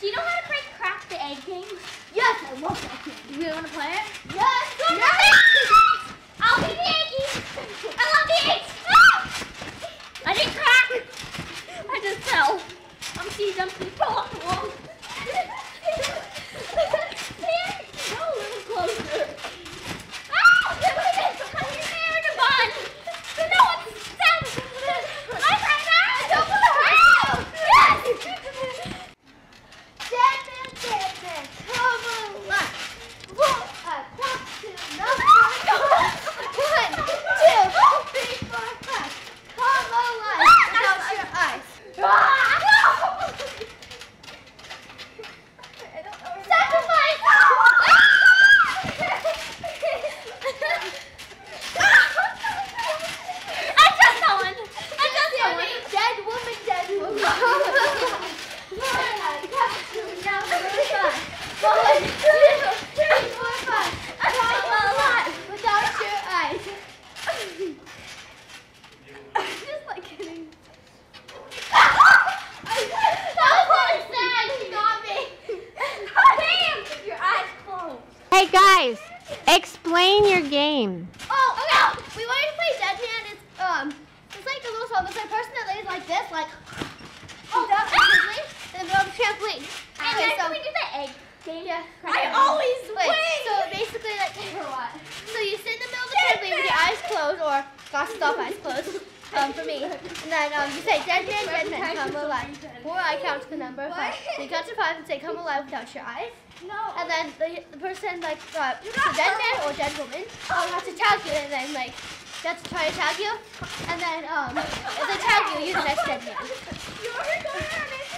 Do you know how to play crack the egg game? Yes, I love that game. Do you want to play it? Yes. Yes. I'll be the eggies. I love the eggs. Ah! I didn't crack. I just fell. I'm seeing something fall off the wall. Go a little closer. Ah! Come here, Devon. No, it's Sam. I'm right now. Don't put the house. Yes. Dead man, dead man, come alive. Walk across to number one, two, three, four, five. Come alive. Close your eyes. Ah, no. Sacrifice! I just someone. I just someone. Dead woman, dead woman. Come alive. One, count to number five. One, two, three, four, five. Come alive without your eyes. Just like kidding. That was sad. He got me. Damn! Keep your eyes closed. Hey guys, explain your game. Oh, no! We wanted to play Dead Man. It's um, it's like a little song. It's a person that lays like this, like oh, that trampoline, and then trampoline. And Okay, then so we do the egg game? yeah. I always Wait, win. so basically, like, so you sit in the middle of the trampoline with your eyes closed, or glasses off, eyes closed. Um, for me, and then um, you say dead man, dead man, come alive. Or I count to the number five. So you count to five and say come alive without your eyes. No. And then the, the person like uh, the dead man or dead woman um, has to tag you and then like they have to try to tag you and then um if they tag you you're the next dead man.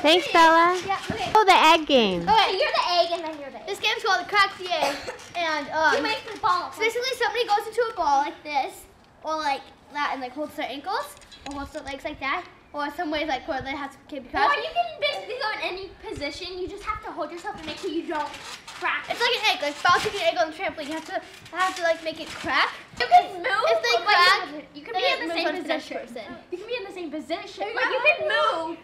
Thanks, Bella. Yeah. Okay. Oh, the egg game. Okay, you're the egg and then you're the egg. This game's called Crack the Egg and um, You make the ball. so basically somebody goes into a ball like this or like that and like holds their ankles or holds their legs like that or some ways like where they have to keep Or you can basically go in any position. You just have to hold yourself and make sure you don't crack. It's like an egg, like bouncing an egg on the trampoline. You have to have to like make it crack. You can move. If they but like, crack, you can be in the same on to the next position. person. You can be in the same position. You Like you can can move,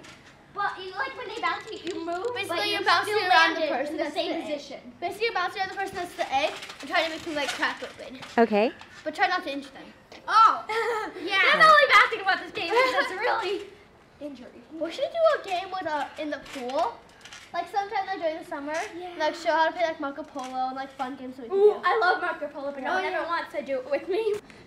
but you like when they bounce you, you move. Basically, but you're you bouncing still around the person in the same the egg. position. Basically, you're bouncing around the person that's the egg and trying to make them like crack open. Okay. But try not to injure them. Oh, yeah. That's only bad thing about this game it's really injury. We should do a game with a in the pool. Like sometime like during the summer. Yeah. Like show how to play like Marco Polo and like fun games can Ooh, do. I love Marco Polo, but no one ever wants to do it with me.